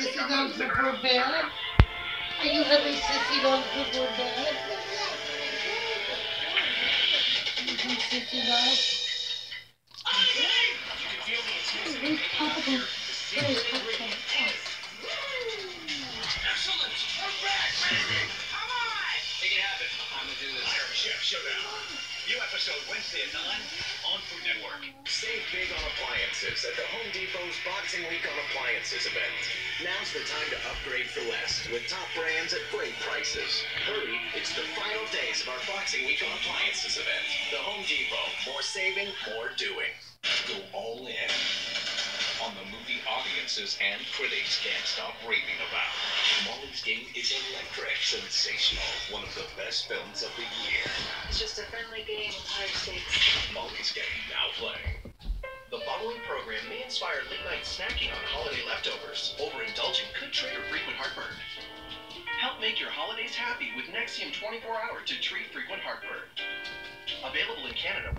Sissy dogs before bed? Are you having sissy dogs before bed? Sissy dogs? Where's Papa? Where's Papa? Excellent! We're back, baby! Chef Showdown. New episode Wednesday at 9 on Food Network. Save big on appliances at the Home Depot's Boxing Week on Appliances event. Now's the time to upgrade for less with top brands at great prices. Hurry, it's the final days of our Boxing Week on Appliances event. The Home Depot. More saving, more doing. Go all in on the movie audiences and critics can't stop raving about. Molly's Game is electric, sensational, one of the best films of the year. It's just a friendly game with high stakes. Molly's Game now playing. The following program may inspire late night snacking on holiday leftovers. Overindulging could trigger frequent heartburn. Help make your holidays happy with Nexium 24 Hour to treat frequent heartburn. Available in Canada.